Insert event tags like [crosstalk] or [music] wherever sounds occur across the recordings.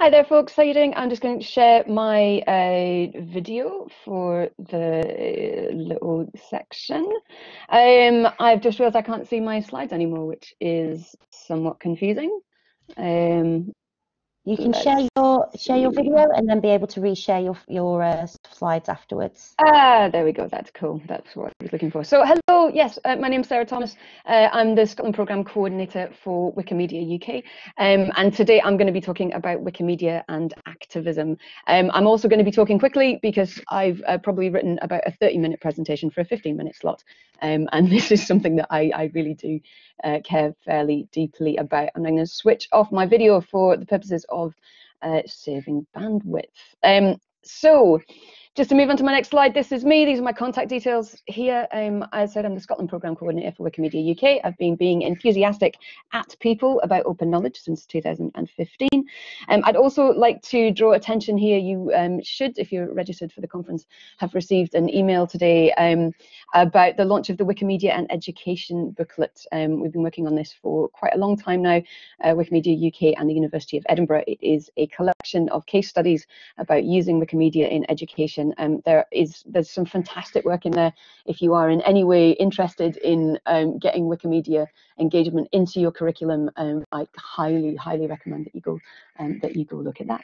Hi there, folks. How you doing? I'm just going to share my uh, video for the little section. Um, I've just realized I can't see my slides anymore, which is somewhat confusing. Um, you can share your share your video and then be able to reshare your your uh, slides afterwards. Ah, there we go. That's cool. That's what I was looking for. So, hello. Yes, uh, my name's Sarah Thomas. Uh, I'm the Scotland Programme Coordinator for Wikimedia UK. Um, and today I'm going to be talking about Wikimedia and activism. Um, I'm also going to be talking quickly because I've uh, probably written about a 30 minute presentation for a 15 minute slot. Um, and [laughs] this is something that I, I really do uh, care fairly deeply about. I'm going to switch off my video for the purposes of uh, saving bandwidth. Um, so just to move on to my next slide, this is me. These are my contact details here. Um, as I said, I'm the Scotland Programme Coordinator for Wikimedia UK. I've been being enthusiastic at people about open knowledge since 2015. Um, I'd also like to draw attention here. You um, should, if you're registered for the conference, have received an email today um, about the launch of the Wikimedia and Education booklet. Um, we've been working on this for quite a long time now, uh, Wikimedia UK and the University of Edinburgh. It is a collection of case studies about using Wikimedia in education um, there is there's some fantastic work in there. If you are in any way interested in um, getting Wikimedia engagement into your curriculum, um, I highly highly recommend that you go um, that you go look at that.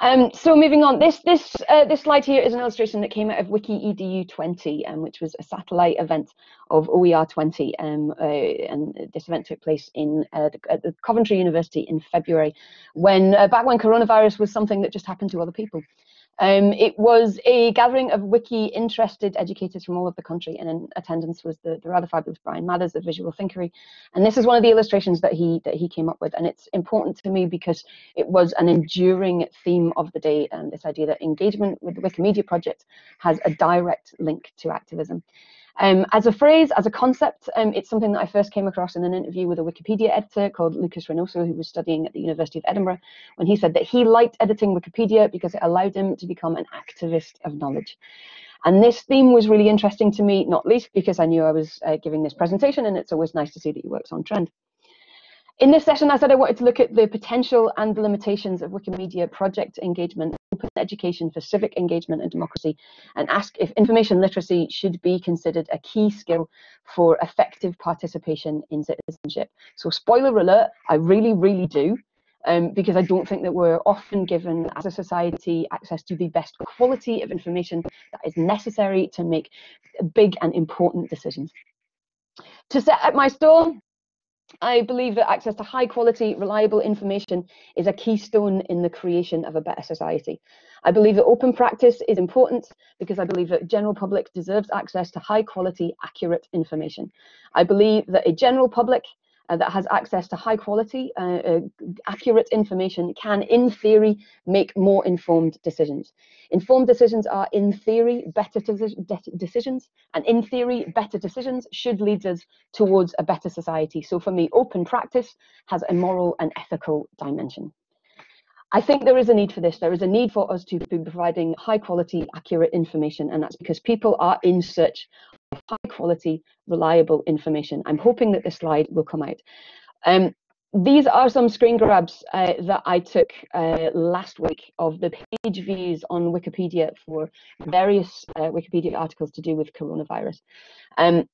Um, so moving on, this this uh, this slide here is an illustration that came out of Wiki EDU 20, um, which was a satellite event of OER 20, um, uh, and this event took place in uh, the, at the Coventry University in February, when uh, back when coronavirus was something that just happened to other people. Um, it was a gathering of wiki interested educators from all over the country, and in attendance was the, the rather fabulous Bryan Mathers of Visual Thinkery. And this is one of the illustrations that he that he came up with, and it's important to me because it was an enduring theme of the day, and this idea that engagement with the Wikimedia project has a direct link to activism. Um, as a phrase, as a concept, um, it's something that I first came across in an interview with a Wikipedia editor called Lucas Reynoso, who was studying at the University of Edinburgh, when he said that he liked editing Wikipedia because it allowed him to become an activist of knowledge. And this theme was really interesting to me, not least because I knew I was uh, giving this presentation, and it's always nice to see that he works on trend. In this session, I said I wanted to look at the potential and the limitations of Wikimedia project engagement, open education for civic engagement and democracy, and ask if information literacy should be considered a key skill for effective participation in citizenship. So spoiler alert, I really, really do. Um, because I don't think that we're often given as a society access to the best quality of information that is necessary to make big and important decisions. To set up my stall, I believe that access to high quality, reliable information is a keystone in the creation of a better society. I believe that open practice is important because I believe that general public deserves access to high quality, accurate information. I believe that a general public uh, that has access to high quality, uh, uh, accurate information can, in theory, make more informed decisions. Informed decisions are, in theory, better decisions, and in theory, better decisions should lead us towards a better society. So for me, open practice has a moral and ethical dimension. I think there is a need for this. There is a need for us to be providing high quality, accurate information, and that's because people are in search quality, reliable information. I'm hoping that this slide will come out. Um, these are some screen grabs uh, that I took uh, last week of the page views on Wikipedia for various uh, Wikipedia articles to do with coronavirus. Um,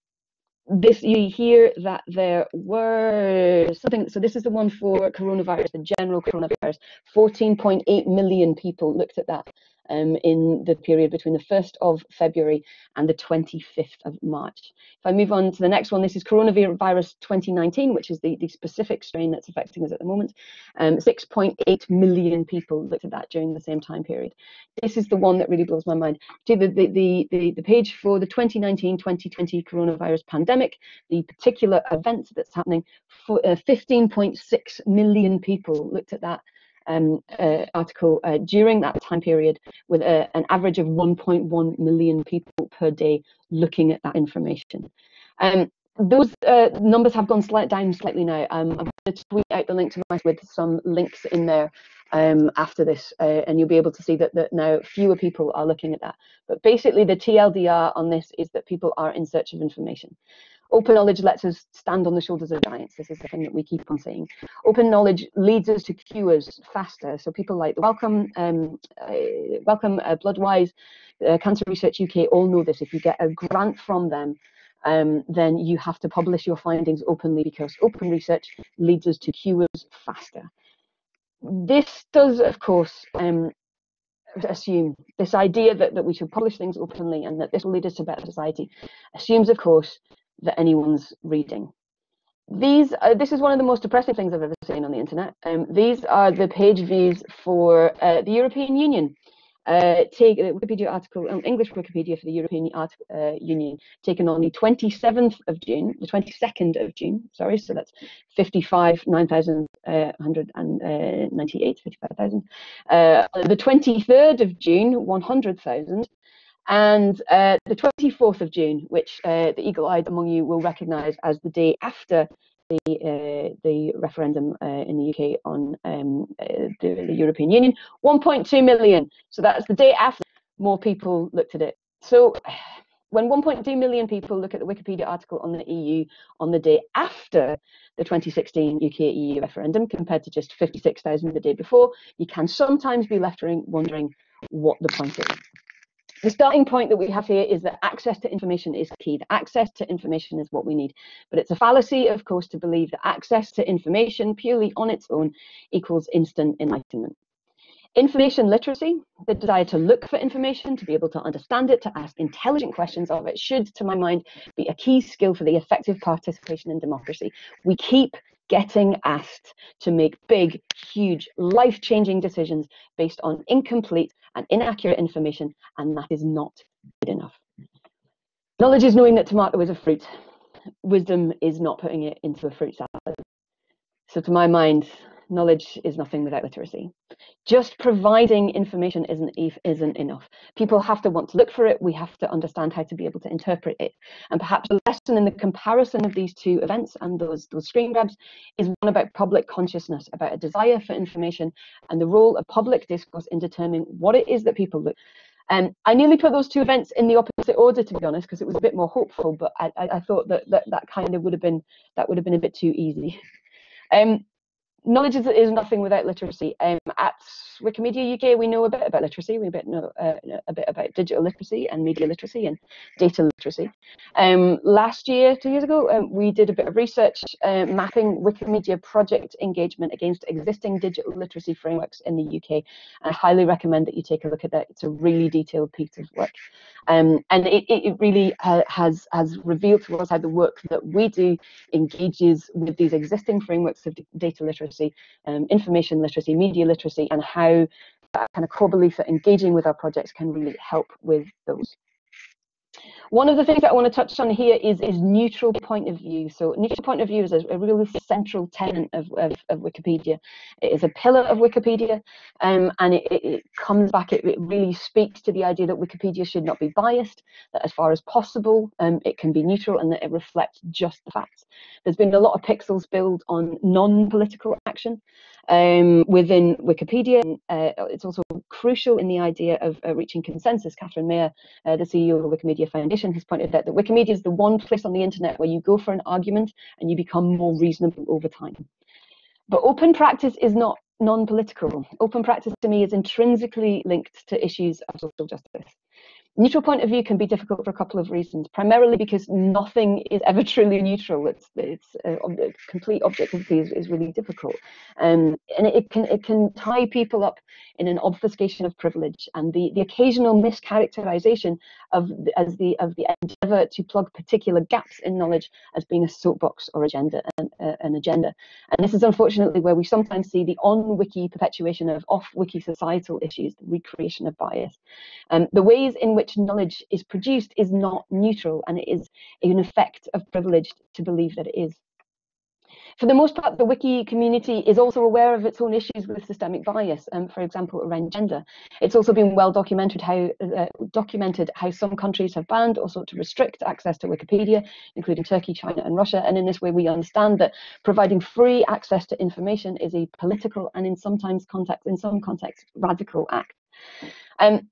this you hear that there were something so this is the one for coronavirus the general coronavirus 14.8 million people looked at that um, in the period between the 1st of February and the 25th of March. If I move on to the next one, this is coronavirus 2019, which is the, the specific strain that's affecting us at the moment. Um, 6.8 million people looked at that during the same time period. This is the one that really blows my mind. The, the, the, the, the page for the 2019-2020 coronavirus pandemic, the particular event that's happening, for uh, 15.6 million people looked at that um, uh, article uh, during that time period with a, an average of 1.1 million people per day looking at that information. Um, those uh, numbers have gone slight down slightly now. Um, I'm going to tweet out the link to my with some links in there um, after this, uh, and you'll be able to see that, that now fewer people are looking at that. But basically, the TLDR on this is that people are in search of information. Open knowledge lets us stand on the shoulders of giants. This is the thing that we keep on saying. Open knowledge leads us to cures faster. So people like the Wellcome, um, uh, uh, Bloodwise, uh, Cancer Research UK all know this. If you get a grant from them, um, then you have to publish your findings openly because open research leads us to cures faster. This does, of course, um, assume this idea that, that we should publish things openly and that this will lead us to better society assumes, of course, that anyone's reading. These, uh, this is one of the most depressing things I've ever seen on the internet. Um, these are the page views for uh, the European Union uh, take a Wikipedia article, um, English Wikipedia for the European Art, uh, Union, taken on the 27th of June, the 22nd of June, sorry, so that's 55, 9,198, uh, 55,000. Uh, the 23rd of June, 100,000. And uh, the 24th of June, which uh, the eagle-eyed among you will recognise as the day after the uh, the referendum uh, in the UK on um, uh, the, the, European Union, 1.2 million. So that's the day after more people looked at it. So [sighs] when 1.2 million people look at the Wikipedia article on the EU on the day after the 2016 UK EU referendum, compared to just 56,000 the day before, you can sometimes be left wondering what the point is the starting point that we have here is that access to information is key. The access to information is what we need. But it's a fallacy, of course, to believe that access to information purely on its own equals instant enlightenment. Information literacy, the desire to look for information, to be able to understand it, to ask intelligent questions of it, should, to my mind, be a key skill for the effective participation in democracy. We keep getting asked to make big, huge, life changing decisions based on incomplete and inaccurate information, and that is not good enough. Knowledge is knowing that tomato is a fruit. Wisdom is not putting it into a fruit salad. So, to my mind, knowledge is nothing without literacy. Just providing information isn't isn't enough. People have to want to look for it. We have to understand how to be able to interpret it. And perhaps the lesson in the comparison of these two events and those those screen grabs is one about public consciousness, about a desire for information and the role of public discourse in determining what it is that people look. And um, I nearly put those two events in the opposite order, to be honest, because it was a bit more hopeful. But I, I, I thought that, that that kind of would have been that would have been a bit too easy. [laughs] Um, knowledge is, is nothing without literacy. Um, at Wikimedia UK, we know a bit about literacy. We a bit know uh, a bit about digital literacy and media literacy and data literacy. Um, last year, two years ago, um, we did a bit of research uh, mapping Wikimedia project engagement against existing digital literacy frameworks in the UK. I highly recommend that you take a look at that. It's a really detailed piece of work. Um, and it, it really has, has revealed to us how the work that we do engages with these existing frameworks of data literacy, um, information literacy, media literacy, and how that kind of core belief that engaging with our projects can really help with those. One of the things that I want to touch on here is, is neutral point of view. So neutral point of view is a, a really central tenet of, of, of, Wikipedia. It is a pillar of Wikipedia um, and it, it, comes back, it, it, really speaks to the idea that Wikipedia should not be biased, that as far as possible um, it can be neutral and that it reflects just the facts. There's been a lot of pixels built on non-political action um, within Wikipedia. Uh, it's also crucial in the idea of uh, reaching consensus. Katherine Maher, uh, the CEO of the Wikimedia Foundation, has pointed out that Wikimedia is the one place on the internet where you go for an argument and you become more reasonable over time. But open practice is not non-political. Open practice to me is intrinsically linked to issues of social justice neutral point of view can be difficult for a couple of reasons. Primarily because nothing is ever [laughs] truly neutral. It's it's uh, complete objectivity is, is really difficult, um, and it, can it can tie people up in an obfuscation of privilege and the the occasional mischaracterization of the, as the of the endeavor to plug particular gaps in knowledge as being a soapbox or agenda and uh, an agenda. And this is unfortunately where we sometimes see the on-wiki perpetuation of off-wiki societal issues, the recreation of bias, um, the ways in which which knowledge is produced is not neutral and it is an effect of privilege to believe that it is. For the most part, the wiki community is also aware of its own issues with systemic bias, um, for example, around gender. It's also been well documented how uh, documented how some countries have banned or sought to restrict access to Wikipedia, including Turkey, China, and Russia. And in this way, we understand that providing free access to information is a political and in sometimes context, in some contexts, radical act. Um,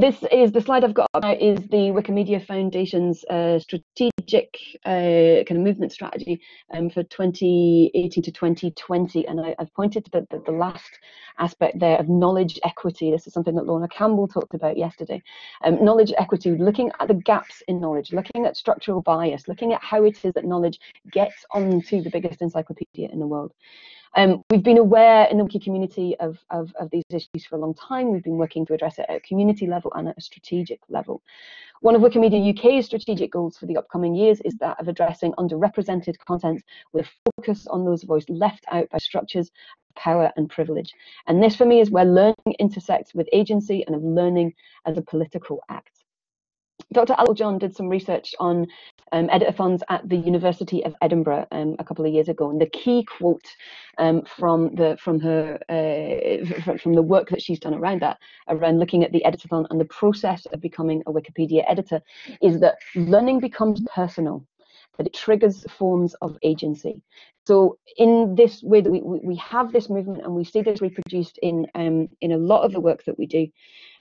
this is the slide I've got now is the Wikimedia Foundation's uh, strategic uh, kind of movement strategy um, for 2018 to 2020. And I, have pointed to the, the, the, last aspect there of knowledge equity. This is something that Lorna Campbell talked about yesterday. Um, knowledge equity, looking at the gaps in knowledge, looking at structural bias, looking at how it is that knowledge gets onto the biggest encyclopedia in the world. Um, we've been aware in the wiki community of, of, of, these issues for a long time. We've been working to address it at a community level and at a strategic level. One of Wikimedia UK's strategic goals for the upcoming years is that of addressing underrepresented content with focus on those voices left out by structures of power and privilege. And this for me is where learning intersects with agency and of learning as a political act. Dr. Al John did some research on um, editathons at the University of Edinburgh um, a couple of years ago, and the key quote um, from the from her uh, from the work that she's done around that, around looking at the editathon and the process of becoming a Wikipedia editor, is that learning becomes personal, that it triggers forms of agency. So in this way that we, we have this movement and we see this reproduced in um, in a lot of the work that we do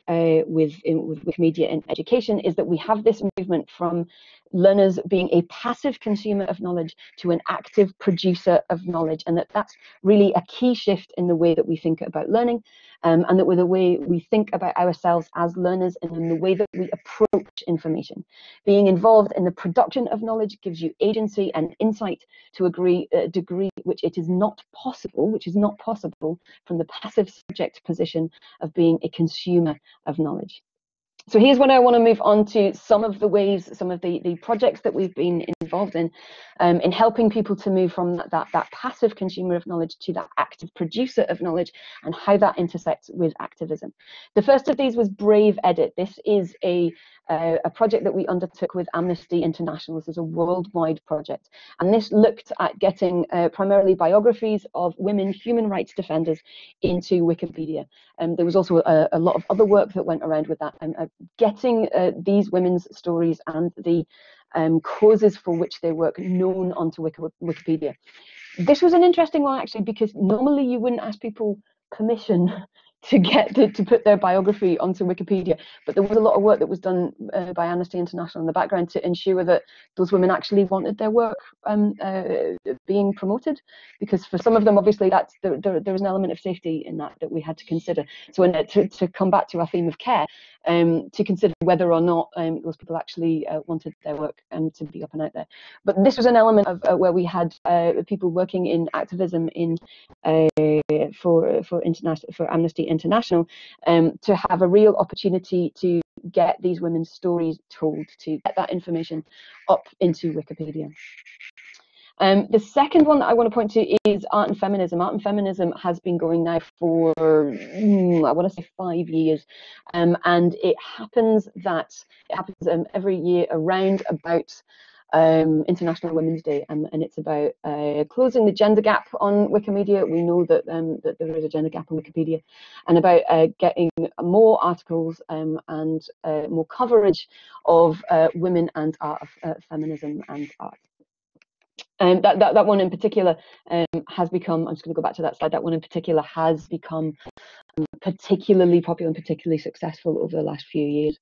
uh, with, in, with Wikimedia in education is that we have this movement from learners being a passive consumer of knowledge to an active producer of knowledge and that that's really a key shift in the way that we think about learning um, and that with the way we think about ourselves as learners and in the way that we approach information. Being involved in the production of knowledge gives you agency and insight to a uh, degree which it is not possible, which is not possible from the passive subject position of being a consumer of knowledge. So here's what I want to move on to some of the ways, some of the, the projects that we've been involved in, um, in helping people to move from that, that, that passive consumer of knowledge to that active producer of knowledge and how that intersects with activism. The first of these was Brave Edit. This is a uh, a project that we undertook with Amnesty International. This is a worldwide project. And this looked at getting uh, primarily biographies of women human rights defenders into Wikipedia. Um, there was also a, a, lot of other work that went around with that, and uh, getting these women's stories and the um, causes for which they work known onto Wikipedia. This was an interesting one actually because normally you wouldn't ask people permission to get to, to put their biography onto Wikipedia. But there was a lot of work that was done uh, by Amnesty International in the background to ensure that those women actually wanted their work um, uh, being promoted. Because for some of them, obviously, that's there, there, there was an element of safety in that that we had to consider. So in, to, to come back to our theme of care, um, to consider whether or not um, those people actually uh, wanted their work um, to be up and out there. But this was an element of uh, where we had uh, people working in activism in uh, for for international for Amnesty International um, to have a real opportunity to get these women's stories told, to get that information up into Wikipedia. Um, the second one that I want to point to is art and feminism. Art and feminism has been going now for, mm, I want to say five years. Um, and it happens that it happens um, every year around about um, International Women's Day, and, and it's about uh, closing the gender gap on Wikimedia. We know that, um, that there is a gender gap on Wikipedia, and about uh, getting more articles um, and uh, more coverage of uh, women and art, uh, feminism and art. Um, that, that, that one in particular um, has become, I'm just going to go back to that slide, that one in particular has become um, particularly popular and particularly successful over the last few years.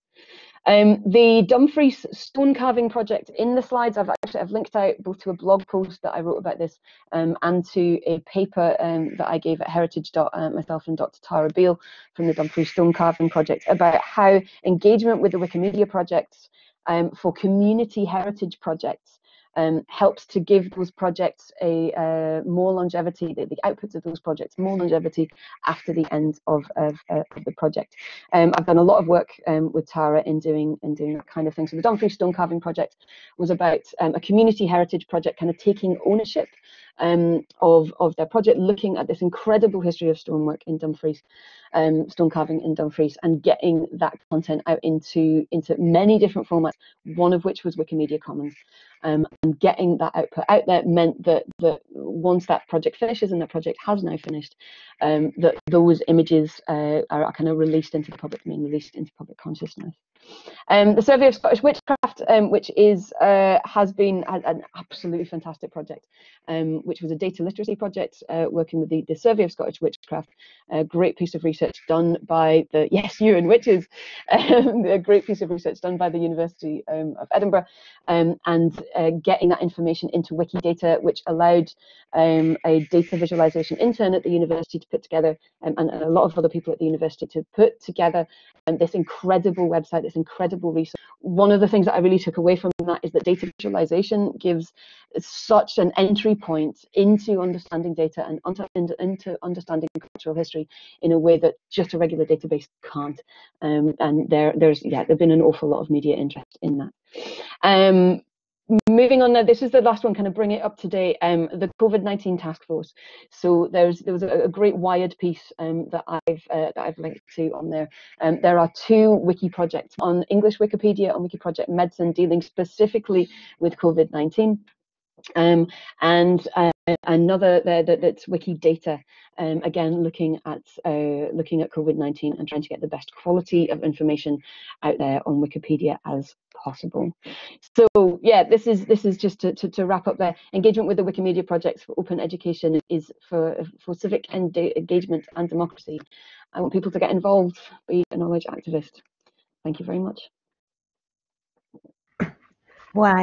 Um, the Dumfries stone carving project in the slides, I've actually I've linked out both to a blog post that I wrote about this um, and to a paper um, that I gave at Heritage. Uh, myself and Dr. Tara Beale from the Dumfries stone carving project about how engagement with the Wikimedia projects um, for community heritage projects um, helps to give those projects a uh, more longevity, the, the, outputs of those projects more longevity after the end of, of, uh, of the project. Um, I've done a lot of work um, with Tara in doing in doing that kind of thing. So the Dumfries Stone Carving Project was about um, a community heritage project, kind of taking ownership um, of, of their project, looking at this incredible history of stonework in Dumfries, um, stone carving in Dumfries, and getting that content out into, into many different formats, one of which was Wikimedia Commons. Um, and getting that output out there meant that, that once that project finishes, and that project has now finished, um, that those images uh, are, are kind of released into the public domain, released into public consciousness. Um, the Survey of Scottish Witchcraft, um, which is uh, has been an absolutely fantastic project, um, which was a data literacy project uh, working with the, the Survey of Scottish Witchcraft, a great piece of research done by the, yes, you and witches, um, a great piece of research done by the University um, of Edinburgh, um, and uh, getting that information into Wikidata, which allowed um, a data visualization intern at the university to put together, um, and a lot of other people at the university to put together um, this incredible website, this incredible resource. One of the things that I really took away from that is that data visualization gives such an entry point into understanding data and into, understanding cultural history in a way that just a regular database can't. Um, and there, there's yeah, there's been an awful lot of media interest in that. Um, moving on now, this is the last one, kind of bring it up to date. Um, the COVID-19 task force. So there's there was a, a great Wired piece um, that I've uh, that I've linked to on there. Um, there are two wiki projects on English Wikipedia on Wiki Project Medicine dealing specifically with COVID-19. Um, and uh, another there that, that's Wikidata, um, again looking at uh, looking at COVID-19 and trying to get the best quality of information out there on Wikipedia as possible. So yeah, this is this is just to, to, to wrap up there. Engagement with the Wikimedia projects for open education is for for civic engagement and democracy. I want people to get involved, be a knowledge activist. Thank you very much. Wow.